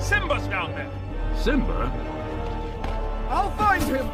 Simba's down there. Simba? I'll find him!